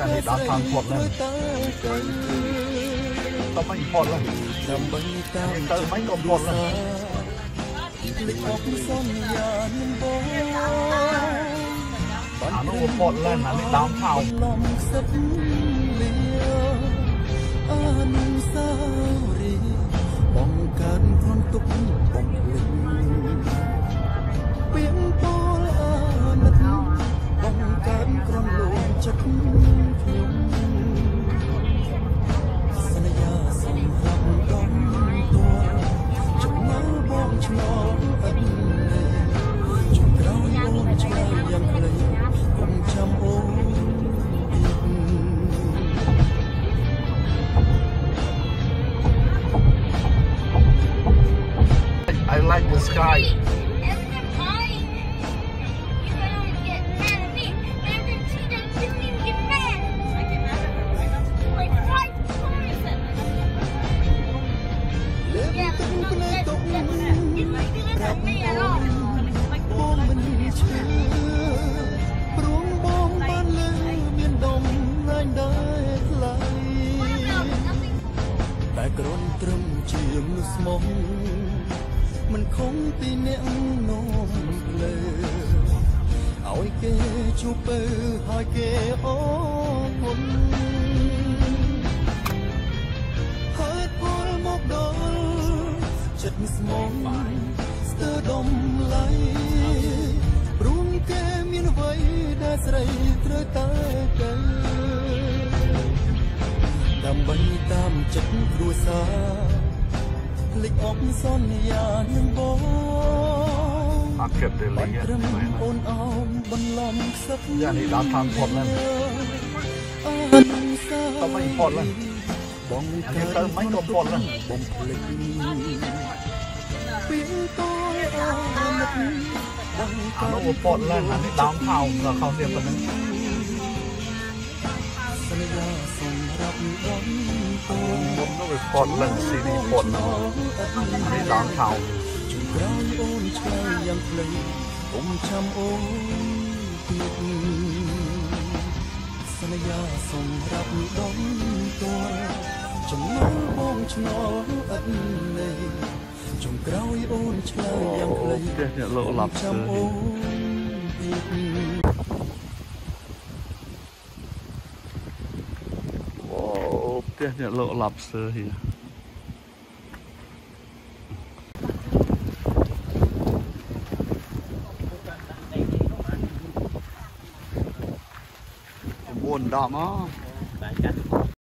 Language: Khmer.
យ៉ានេះដល់ខាងផុតហើយទៅមិនផុតហើយដើម្បីតាមទៅមិនក៏ផុតហើយលិខកសន្យានឹងបងអានោះផុតឡើងអានេះដើមថោកលំសឹកលាអ Yeah, but no, that, that, that, it might be like me at all. Like, បងមិនឈឺព្រមបងបានលើមានដុំណាញ់ដែរថ្លៃ what about nothing? តែក្រនត្រឹមជាមនុស្សស្មោះមិនខំពីអ្នកនោមភ្លើឲ្យគេជួបពើឲ្យគេអូគុ ចិត្តស្មោះស្ទើរដំឡៃព្រមគេមានអ្វីដែលស្រីត្រូវតែកើដើម្បីតាមចិត្តគ្រួសារភ្លេចអបសន្យានឹងបងអាគេទៅលេបាងត់ត្រឹមអូនអោនបន្លំសឹកយ៉ានេះដល់ខាងផុតហើយអនុស្សាទៅមិនផុតហើយបងអានេះទៅមិនក៏ផុតហើយបំភ្លេច ពីតោអាណិតបងអានោះផុតឡើងអានេះដើមថោកដល់ខុសទៀតប៉ុណ្ណឹងសន្យាសម្រាប់បងតោមុននោះវាផុតឡើងស៊ីនេះផុតហ្នឹងអានេះដើមថោកជុំក្រោយអូនឆ្លើយយ៉ាងខ្លីអុំចាំអូនទៀតសន្យាសម្រាប់ដំតរចំណងបងឆ្នងអត់នៃ ជុំក្រោយអូនឆ្លើយយ៉ាងខ្លីផ្ទះអ្នកលោកឡាប់ស្ទើចាំរអូនទៀតអូផ្ទះអ្នកលោក lobster here 9ដប់មក